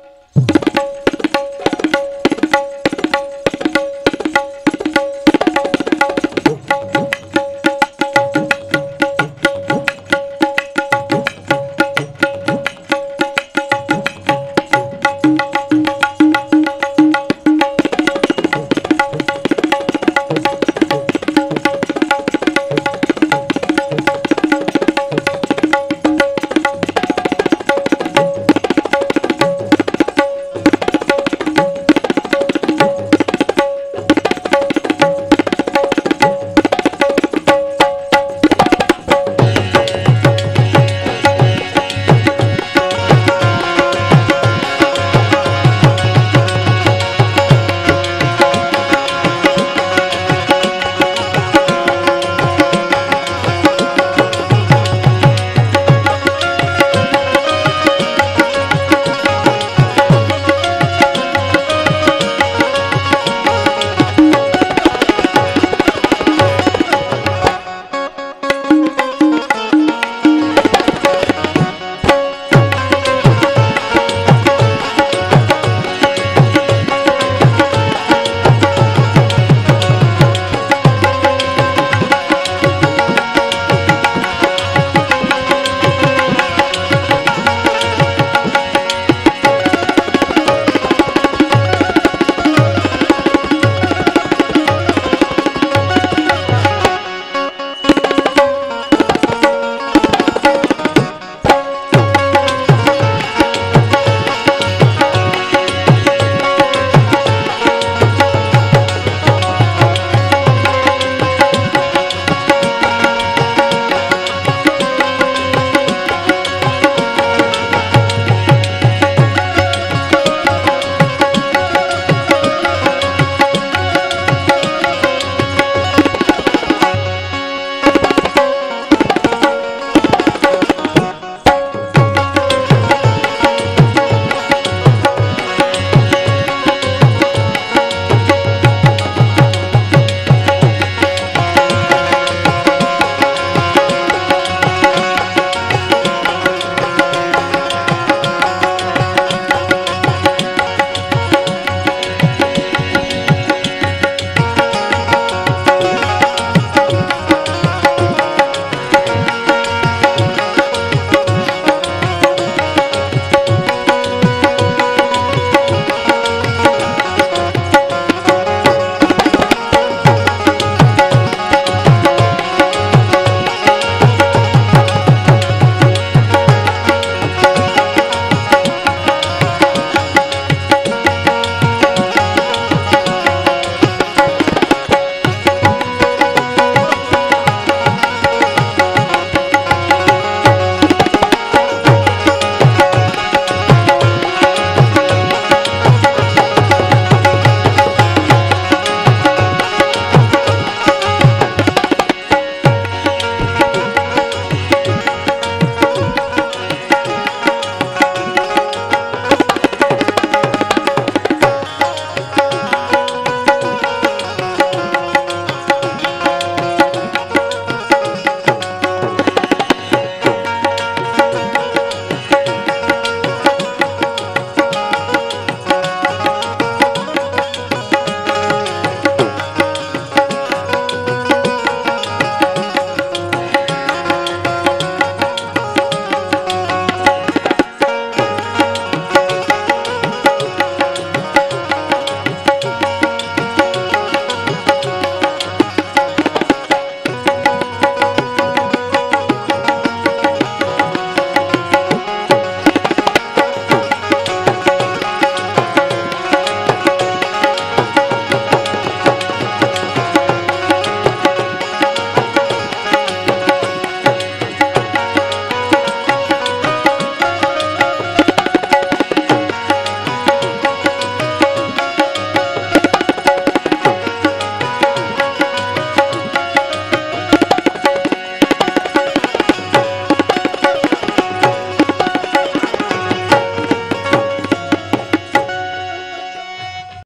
you